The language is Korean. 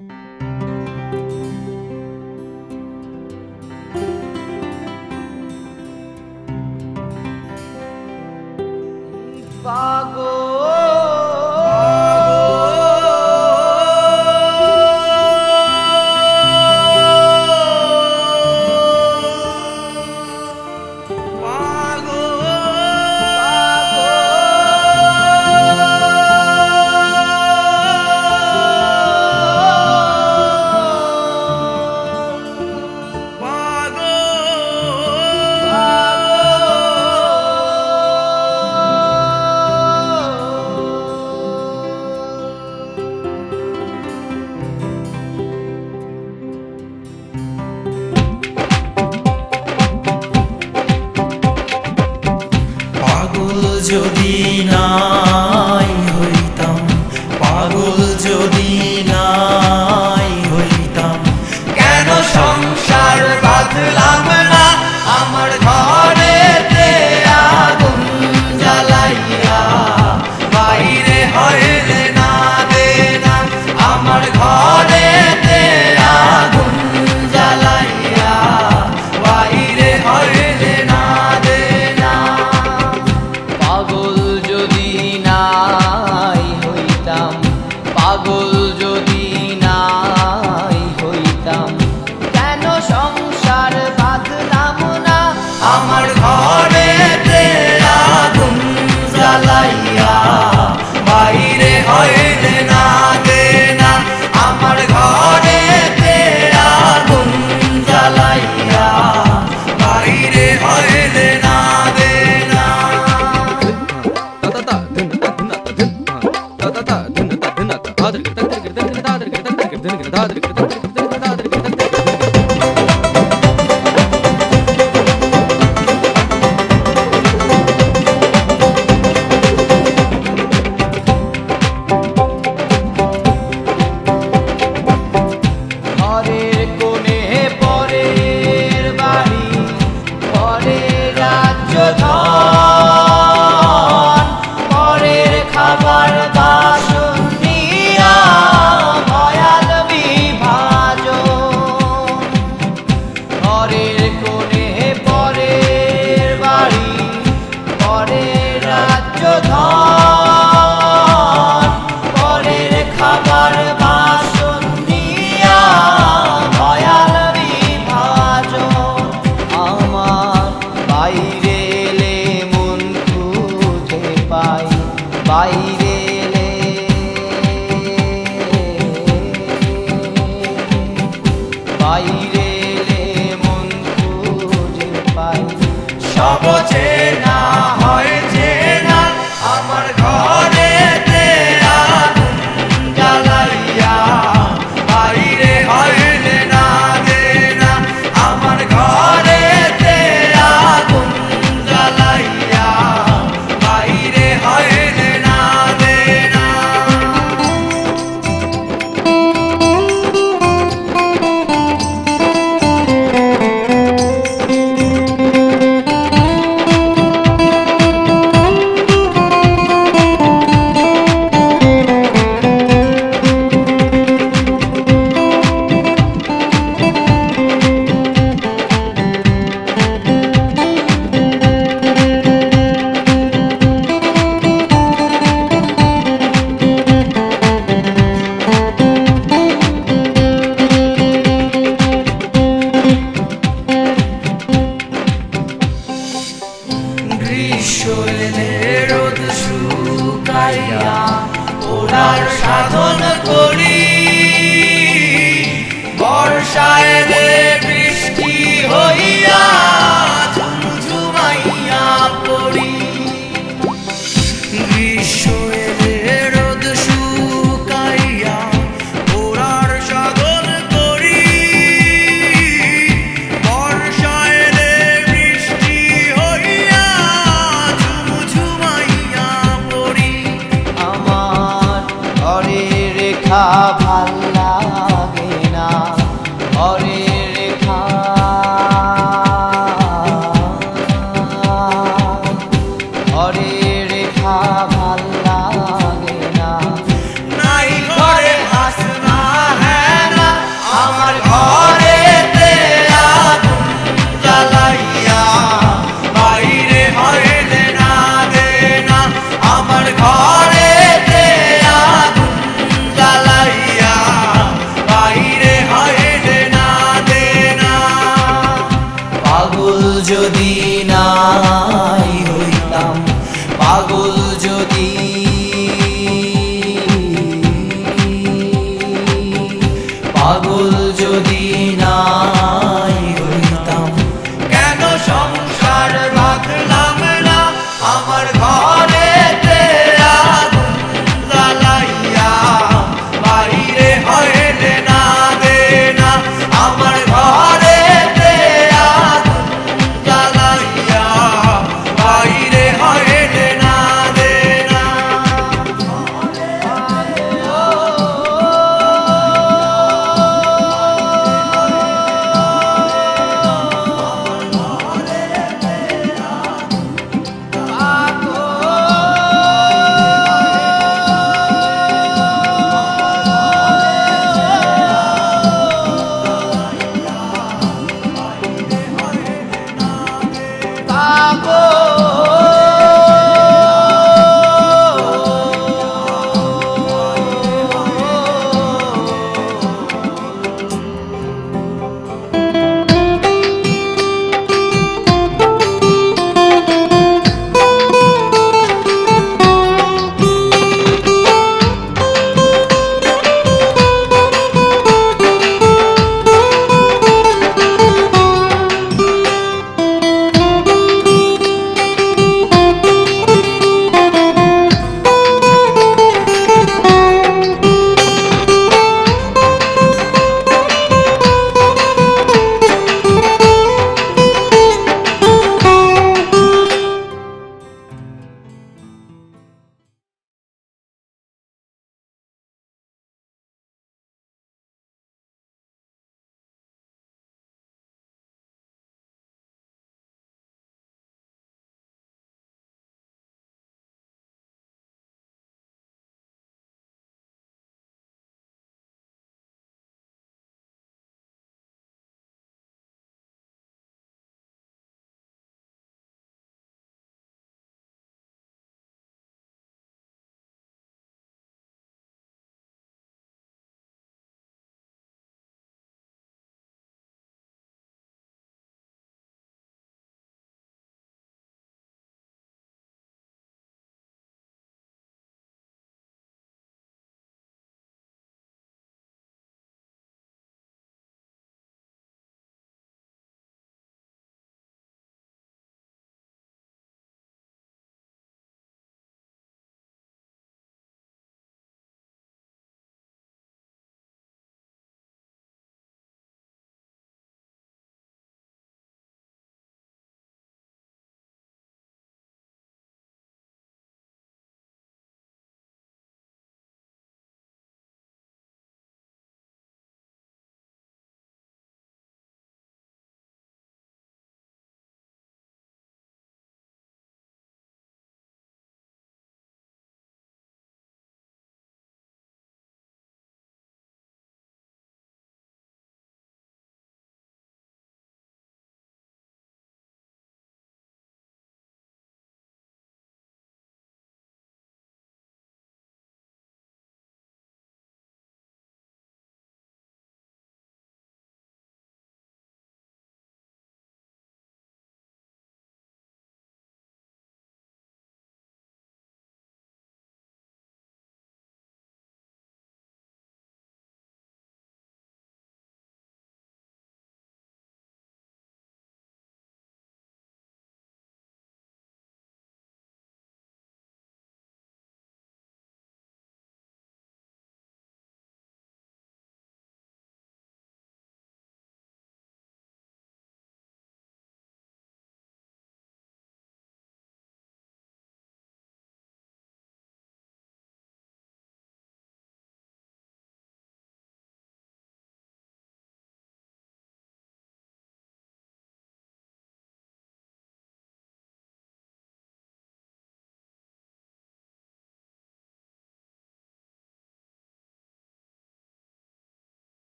Mm-hmm. আমার ঘরে